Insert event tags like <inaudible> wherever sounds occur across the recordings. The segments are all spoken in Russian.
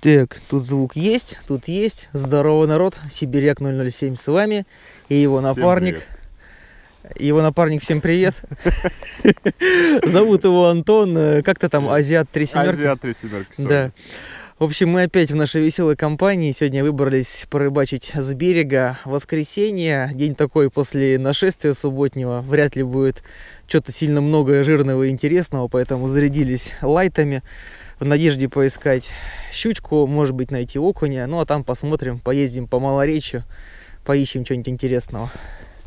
Так, тут звук есть, тут есть. Здорово, народ. Сибиряк 007 с вами. И его напарник. Его напарник, всем привет. <laughs> Зовут его Антон. Э, Как то там, Азиат 3 семерки? Азиат три семерки. Да. В общем, мы опять в нашей веселой компании. Сегодня выбрались порыбачить с берега. Воскресенье, день такой после нашествия субботнего. Вряд ли будет что-то сильно много жирного и интересного, поэтому зарядились лайтами в надежде поискать щучку, может быть, найти окуня. Ну, а там посмотрим, поездим по Малоречью, поищем что-нибудь интересного.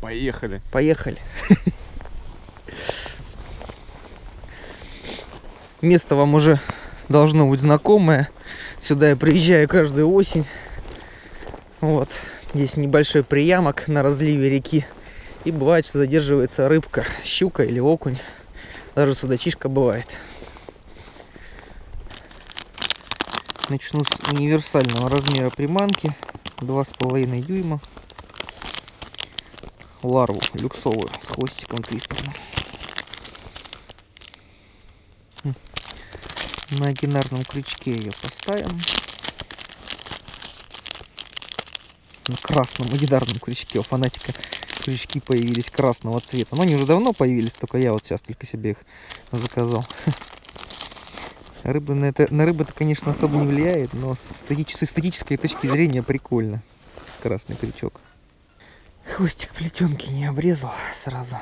Поехали. Поехали. Место вам уже должно быть знакомое. Сюда я приезжаю каждую осень. Вот. Здесь небольшой приямок на разливе реки. И бывает, что задерживается рыбка, щука или окунь. Даже судачишка бывает. Начну с универсального размера приманки. 2,5 дюйма ларву люксовую с хвостиком твистерным. М. На одинарном крючке ее поставим. На красном одинарном крючке у фанатика крючки появились красного цвета. Но они уже давно появились, только я вот сейчас только себе их заказал. <laughs> Рыба на это, на рыбу это, конечно, особо не влияет, но с, эстетич- с эстетической точки зрения прикольно. Красный крючок. Хвостик плетенки не обрезал сразу.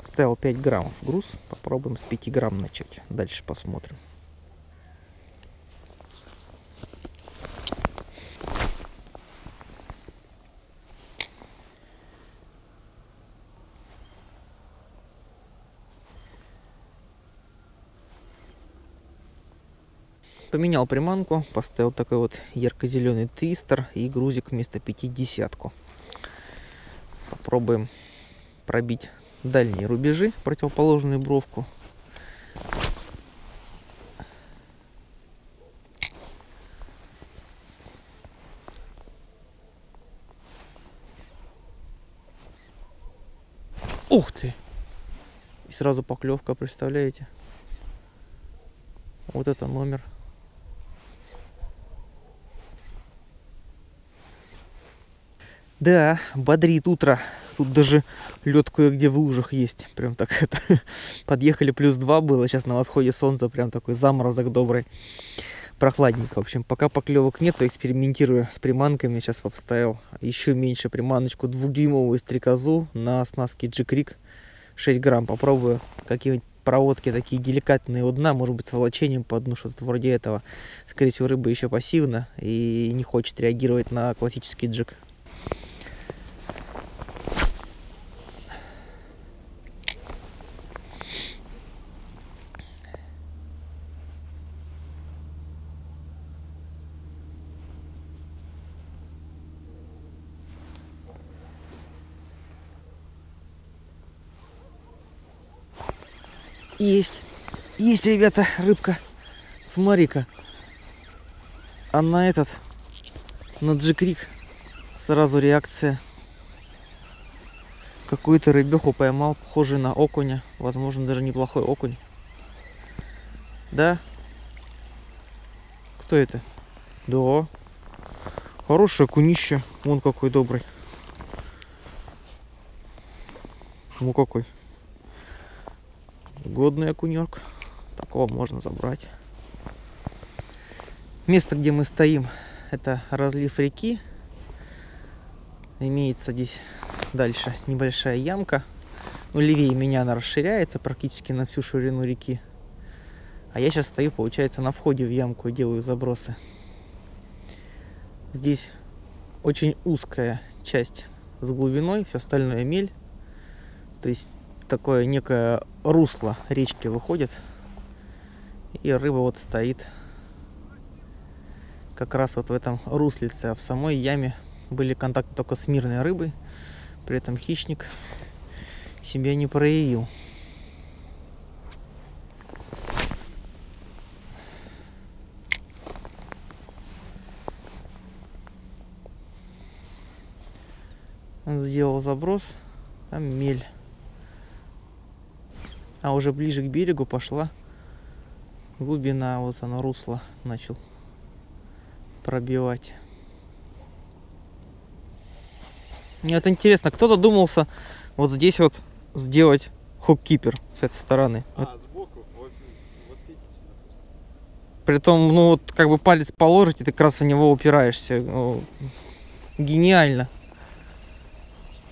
Ставил 5 граммов груз. Попробуем с 5 грамм начать. Дальше посмотрим. Поменял приманку, поставил такой вот ярко-зеленый твистер и грузик вместо пятидесятку. Попробуем пробить дальние рубежи, противоположную бровку. Ух ты! И сразу поклевка, представляете? Вот это номер. Да, бодрит утро. Тут даже лед кое-где в лужах есть. Прям так <laughs> это. Подъехали плюс 2 было. Сейчас на восходе солнца прям такой заморозок добрый. Прохладненько. В общем, пока поклевок нет, то экспериментирую с приманками. Сейчас поставил еще меньше приманочку двухдюймовую стрекозу на оснастке G-Creek 6 грамм. Попробую какие-нибудь проводки такие деликатные у дна, может быть, с волочением по дну, что-то вроде этого. Скорее всего, рыба еще пассивна и не хочет реагировать на классический джиг. Есть. Есть, ребята, рыбка. Смотри-ка. А на этот, на джикрик, сразу реакция. Какую-то рыбеху поймал, похожий на окуня. Возможно, даже неплохой окунь. Да? Кто это? Да. Хорошее окунище. Вон какой добрый. Ну какой. Годный окунек. Такого можно забрать. Место, где мы стоим, это разлив реки. Имеется здесь дальше небольшая ямка. Ну, левее меня она расширяется практически на всю ширину реки. А я сейчас стою, получается, на входе в ямку и делаю забросы. Здесь очень узкая часть с глубиной, все остальное мель. То есть такое некое русло речки выходит. И рыба вот стоит как раз вот в этом руслице. А в самой яме были контакты только с мирной рыбой. При этом хищник себя не проявил. Он сделал заброс, там мель. А уже ближе к берегу пошла глубина, вот оно русло начал пробивать. Мне вот интересно, кто додумался вот здесь вот сделать хук-кипер с этой стороны. А, сбоку, вот, восхитительно. Притом, ну вот как бы палец положить, и ты как раз в него упираешься. О, Гениально.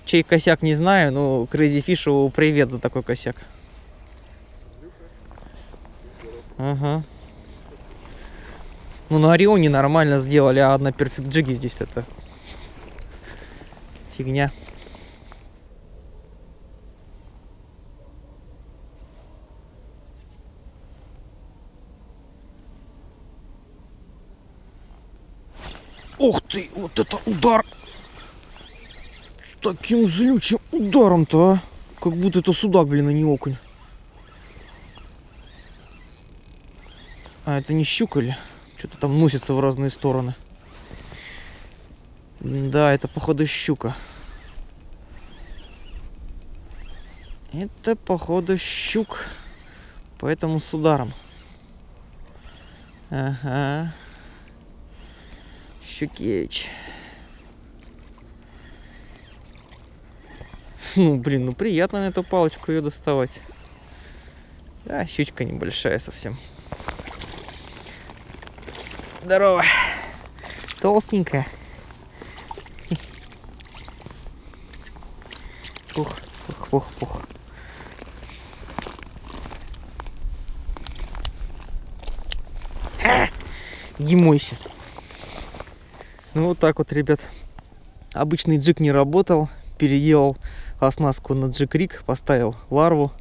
Чей косяк не знаю, но Crazy Fish привет за такой косяк. Ага. Ну на Орионе нормально сделали, а на Perfect Jig здесь это фигня. Ух ты, вот это удар! С таким злючим ударом-то, а! Как будто это судак, блин, а не окунь. А, это не щука ли? Что-то там носится в разные стороны. Да, это походу щука. Это походу щук. Поэтому с ударом. Ага. Щукевич. Ну, блин, ну приятно на эту палочку ее доставать. Да, щучка небольшая совсем. Здорово. Толстенькая. Пух, пух, пух, пух. А! Иди мойся. Ну вот так вот, ребят. Обычный джик не работал. Переделал оснастку на джик-рик, поставил ларву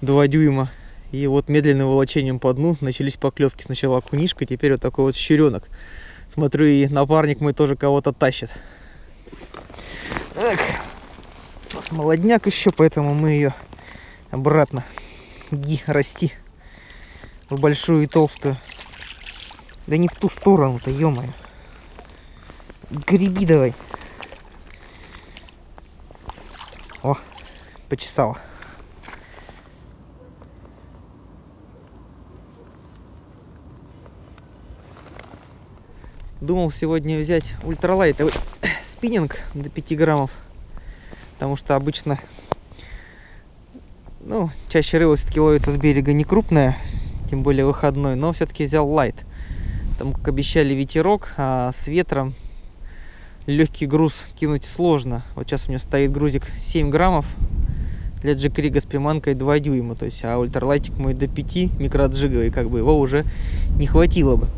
2 дюйма. И вот медленным волочением по дну начались поклевки. Сначала окунишка, теперь вот такой вот щеренок. Смотрю, и напарник мой тоже кого-то тащит. Так. У нас молодняк еще, поэтому мы ее обратно. Иди, расти. В большую и толстую. Да не в ту сторону-то, ё Греби давай. О, почесала. Думал сегодня взять ультралайтовый <coughs> спиннинг до 5 граммов. Потому что обычно, ну, чаще рыба все-таки ловится с берега не крупная, тем более выходной, но все-таки взял лайт. Потому как обещали ветерок, а с ветром легкий груз кинуть сложно. Вот сейчас у меня стоит грузик 7 граммов для джекрига с приманкой 2 дюйма. То есть, а ультралайтик мой до 5 микроджиговый, как бы его уже не хватило бы.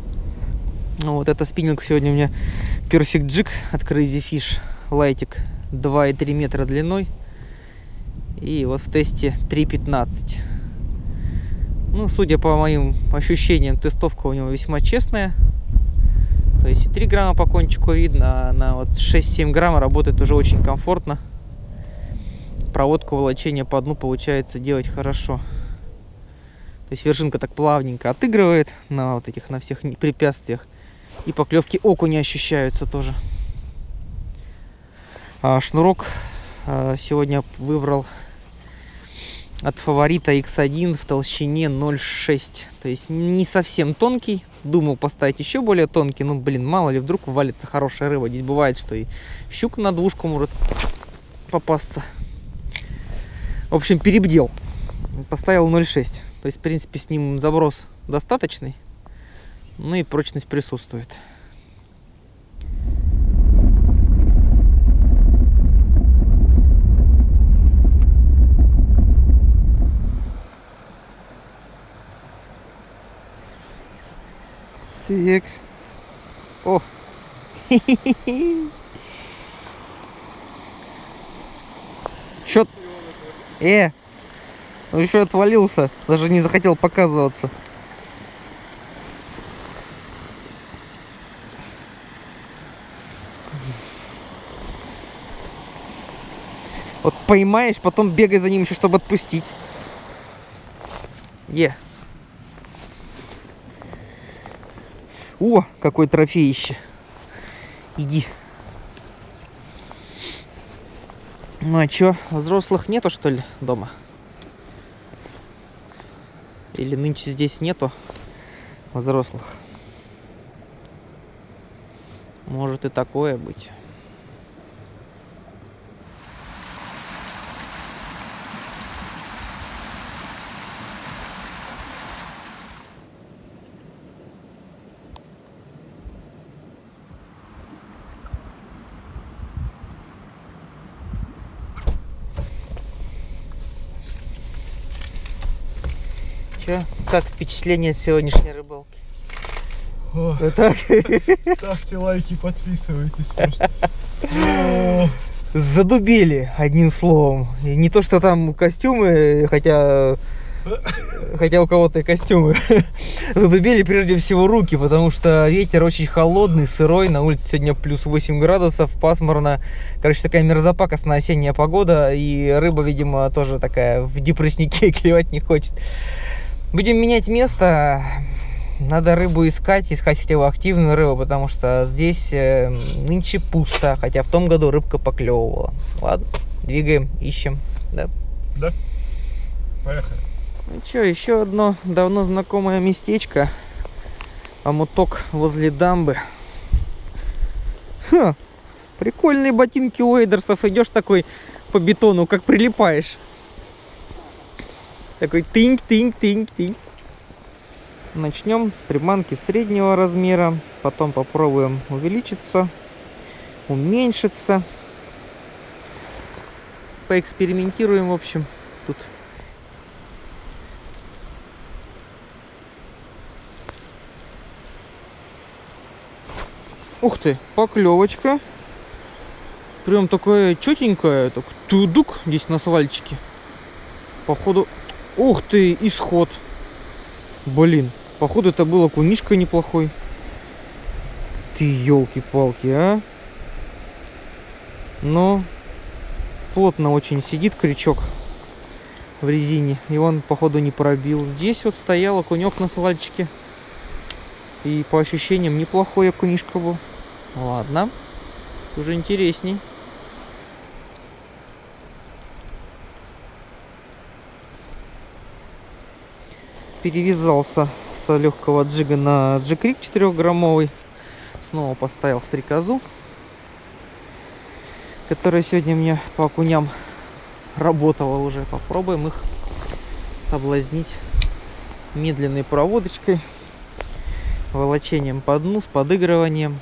Ну, вот это спиннинг сегодня у меня Perfect Jig от Crazy Fish. Лайтик 2,3 метра длиной. И вот в тесте 3,15. Ну, судя по моим ощущениям, тестовка у него весьма честная. То есть и 3 грамма по кончику видно, а на вот 6-7 грамм работает уже очень комфортно. Проводку волочения по дну получается делать хорошо. То есть вершинка так плавненько отыгрывает на вот этих, на всех препятствиях. И поклевки окуня ощущаются тоже. А шнурок а, сегодня выбрал от фаворита X1 в толщине 0,6. То есть не совсем тонкий. Думал поставить еще более тонкий. Ну, блин, мало ли, вдруг валится хорошая рыба. Здесь бывает, что и щука на двушку может попасться. В общем, перебдел. Поставил 0,6. То есть, в принципе, с ним заброс достаточный. Ну и прочность присутствует. Так. О. Чё? Э, он еще отвалился, даже не захотел показываться. Вот поймаешь, потом бегай за ним еще, чтобы отпустить. Е. О, какой трофеище. Иди. Ну а чё, взрослых нету что ли дома? Или нынче здесь нету взрослых. Может и такое быть. Че, как впечатление от сегодняшней рыбалки? О, Вот так? ставьте лайки, подписывайтесь просто. Задубели, одним словом. И не то, что там костюмы, хотя... Хотя у кого-то и костюмы. Задубели прежде всего руки, потому что ветер очень холодный, сырой. На улице сегодня плюс 8 градусов, пасмурно. Короче, такая мерзопакостная осенняя погода. И рыба, видимо, тоже такая в депресснике <laughs> клевать не хочет. Будем менять место. Надо рыбу искать, искать хотя бы активную рыбу, потому что здесь э, нынче пусто, хотя в том году рыбка поклевывала. Ладно, двигаем, ищем. Да. Да. Поехали. Ну что, еще одно давно знакомое местечко. Амуток возле дамбы. Ха, прикольные ботинки у эйдерсов. Идешь такой по бетону, как прилипаешь. Такой тынь-тынь-тынь-тынь. Начнем с приманки среднего размера. Потом попробуем увеличиться, уменьшиться. Поэкспериментируем, в общем. Тут Ух ты, поклевочка. Прям такая четенькая, так тудук здесь на свальчике. Походу, ух ты, исход. Блин, походу это было кунишка неплохой. Ты елки-палки, а? Но плотно очень сидит крючок в резине. И он, походу, не пробил. Здесь вот стоял окунек на свальчике. И по ощущениям неплохой окунишка был. Ладно. Уже интересней. Перевязался с легкого джига на джикрик 4-граммовый. Снова поставил стрекозу. Которая сегодня мне по окуням работала уже. Попробуем их соблазнить медленной проводочкой волочением по дну, с подыгрыванием.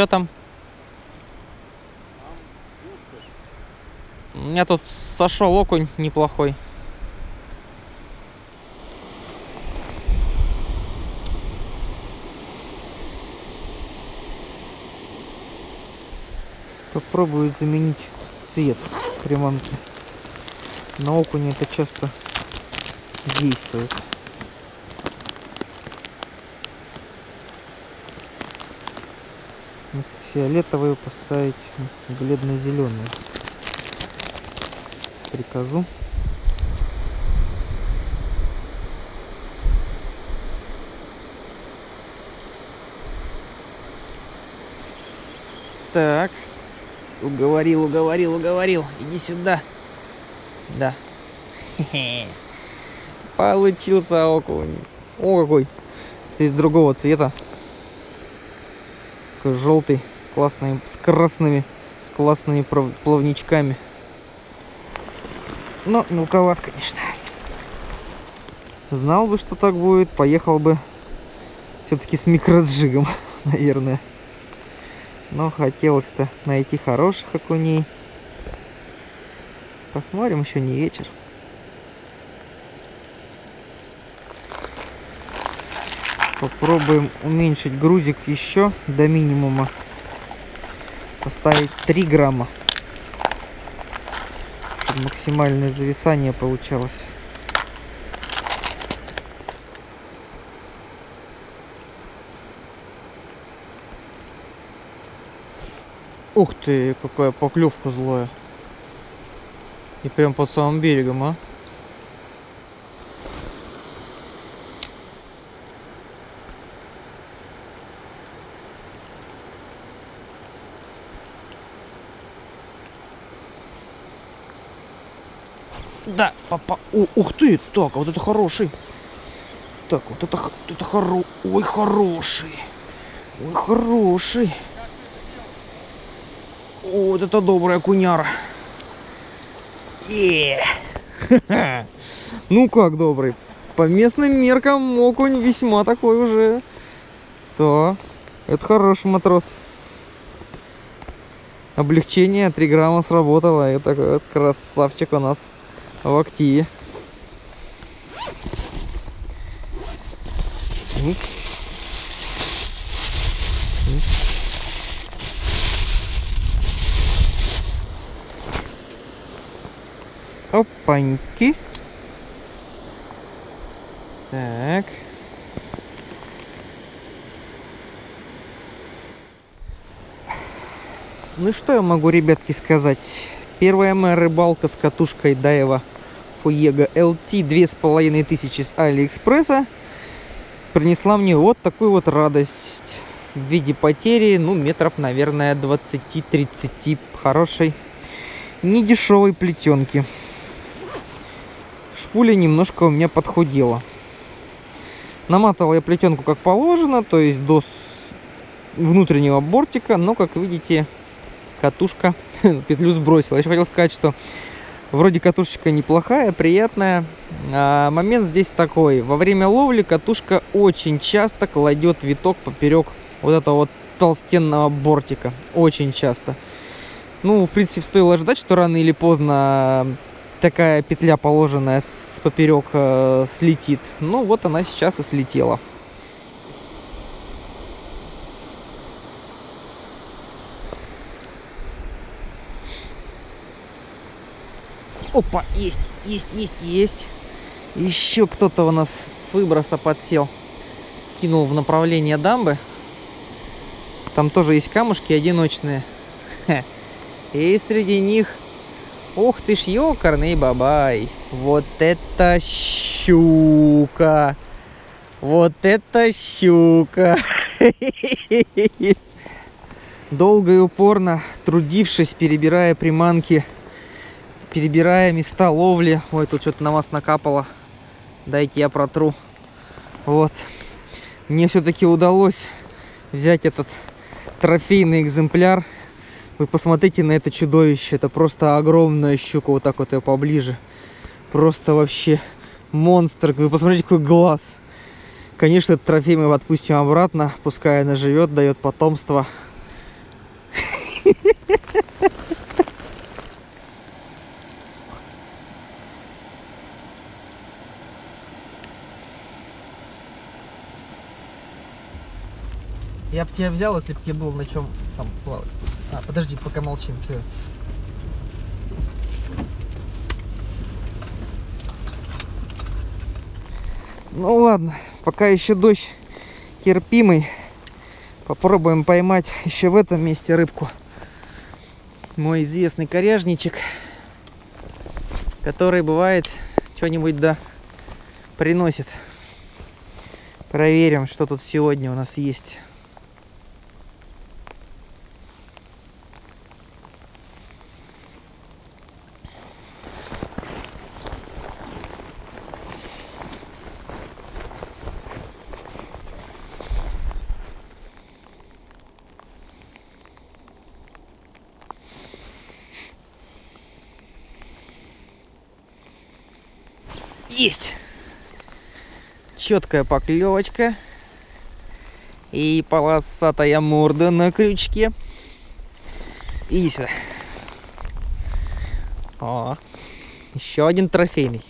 Что там? У меня тут сошел окунь неплохой. Попробую заменить цвет приманки. На окуне это часто действует. Вместо фиолетовой поставить бледно-зеленую стрекозу. Так. Уговорил, уговорил, уговорил. Иди сюда. Да. Получился окунь. О, какой. Здесь другого цвета. Желтый, классными, с красными, с классными плавничками. Но мелковат, конечно. Знал бы, что так будет, поехал бы все-таки с микроджигом, <laughs> наверное. Но хотелось-то найти хороших окуней. Посмотрим, еще не вечер. Попробуем уменьшить грузик еще до минимума. Поставить 3 грамма. Чтобы максимальное зависание получалось. Ух ты, какая поклевка злая. И прям под самым берегом, а? Да, папа. О, ух ты, так, а вот это хороший. Так, вот это, это хоро... Ой, хороший. Ой, хороший. О, вот это добрая куняра. Е. <laughs> Ну как добрый? По местным меркам окунь весьма такой уже. Да, это хороший матрос. Облегчение 3 грамма сработало. Такой вот красавчик у нас в активе. Ну. Опаньки. Так. Ну что я могу, ребятки, сказать? Первая моя рыбалка с катушкой Даева Фуего LT 2500 с Алиэкспресса принесла мне вот такую вот радость в виде потери, ну, метров, наверное, 20-30 хорошей, недешевой плетенки. Шпуля немножко у меня подхудела. Наматывал я плетенку как положено, то есть до внутреннего бортика, но, как видите, катушка <laughs> петлю сбросила. Еще хотел сказать, что вроде катушечка неплохая, приятная. А момент здесь такой. Во время ловли катушка очень часто кладет виток поперек вот этого вот толстенного бортика. Очень часто. Ну, в принципе, стоило ожидать, что рано или поздно такая петля, положенная с поперек, э, слетит. Ну, вот она сейчас и слетела. Опа, есть, есть, есть, есть. Еще кто-то у нас с выброса подсел. Кинул в направление дамбы. Там тоже есть камушки одиночные. И среди них... Ух ты ж, ёкарный бабай. Вот это щука. Вот это щука. <laughs> Долго и упорно, трудившись, перебирая приманки, перебирая места ловли. Ой, тут что-то на вас накапало. Дайте я протру. Вот. Мне все-таки удалось взять этот трофейный экземпляр. Вы посмотрите на это чудовище. Это просто огромная щука. Вот так вот ее поближе. Просто вообще монстр. Вы посмотрите, какой глаз. Конечно, этот трофей мы отпустим обратно. Пускай она живет, дает потомство. <laughs> Я бы тебя взял, если бы тебе было на чем там плавать. А, подожди, пока молчим, что я? Ну ладно, пока еще дождь терпимый. Попробуем поймать еще в этом месте рыбку. Мой известный коряжничек, который бывает что-нибудь да приносит. Проверим, что тут сегодня у нас есть. Четкая поклевочка. И полосатая морда на крючке. Иди сюда. О, еще один трофейный.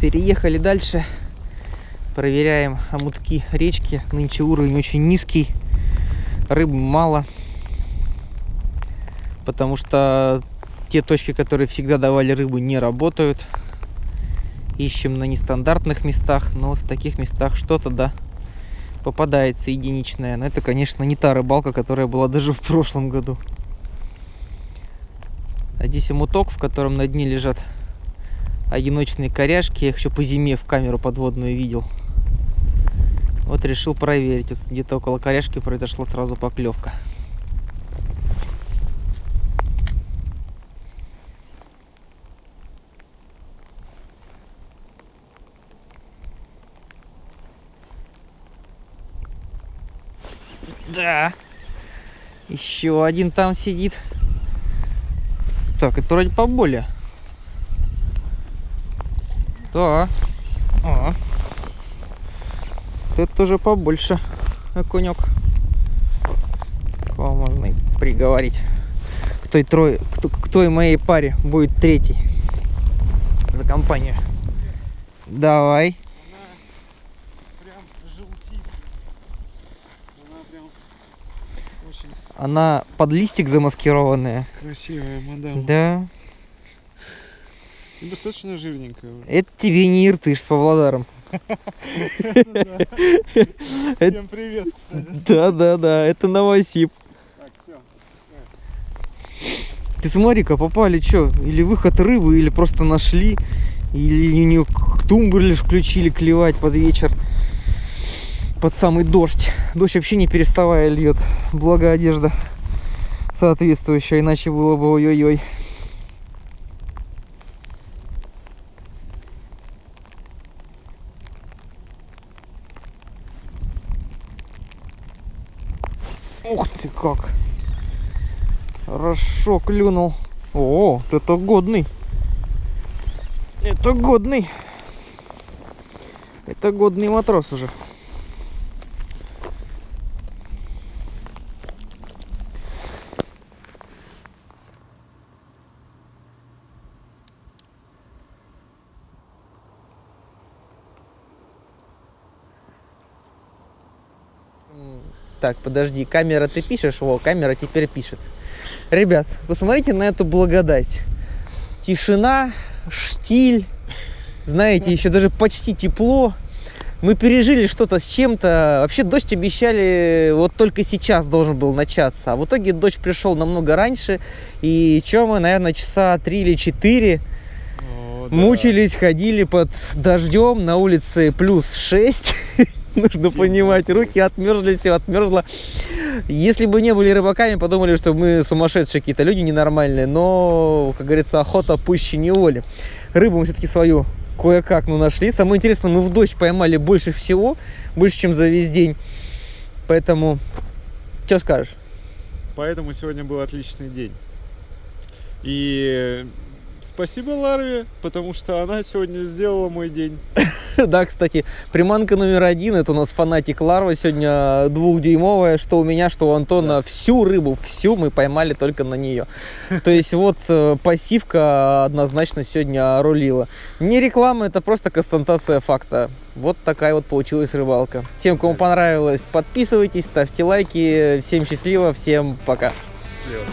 Переехали дальше. Проверяем омутки речки. Нынче уровень очень низкий. Рыбы мало. Потому что те точки, которые всегда давали рыбу, не работают ищем на нестандартных местах, но в таких местах что-то, да, попадается единичное. Но это, конечно, не та рыбалка, которая была даже в прошлом году. А здесь муток, в котором на дне лежат одиночные коряшки. Я их еще по зиме в камеру подводную видел. Вот решил проверить. Где-то около коряшки произошла сразу поклевка. Да. Еще один там сидит. Так, это вроде поболее. Да. А. Это тоже побольше окунек. Кого можно и приговорить. К той, трое, к, к той моей паре будет третий. За компанию. Давай. Прям желтит. Она прям очень Она под листик замаскированная. красивая мадам. Да. И достаточно жирненькая. Это тебе не иртыш с Павлодаром. Всем привет, кстати. Да, да, да, это Новосиб. Ты смотри-ка, попали что? Или выход рыбы, или просто нашли, или у нее тумблер включили клевать под вечер. Под самый дождь. Дождь вообще не переставая льет. Благо одежда соответствующая, иначе было бы ой-ой-ой. Ух ты как! Хорошо клюнул. О, это годный. Это годный. Это годный матрос уже. Так, подожди, камера ты пишешь? Во, камера теперь пишет. Ребят, посмотрите на эту благодать. Тишина, штиль, знаете, еще даже почти тепло. Мы пережили что-то с чем-то. Вообще дождь обещали, вот только сейчас должен был начаться. А в итоге дождь пришел намного раньше. И что мы, наверное, часа три или четыре О, да. мучились, ходили под дождем. На улице плюс 6. <laughs> <laughs> Нужно понимать, руки отмерзли, все отмерзло. Если бы не были рыбаками, подумали, что мы сумасшедшие какие-то люди ненормальные. Но, как говорится, охота пуще неволи. Рыбу мы все-таки свою кое-как ну, нашли. Самое интересное, мы в дождь поймали больше всего, больше, чем за весь день. Поэтому, что скажешь? Поэтому сегодня был отличный день. И спасибо Ларве, потому что она сегодня сделала мой день. <laughs> Да, кстати, приманка номер один, это у нас фанатик Ларва сегодня двухдюймовая, что у меня, что у Антона, всю рыбу, всю мы поймали только на нее. То есть вот э, пассивка однозначно сегодня рулила. Не реклама, это просто констатация факта. Вот такая вот получилась рыбалка. Тем, кому понравилось, подписывайтесь, ставьте лайки. Всем счастливо, всем пока. Слева.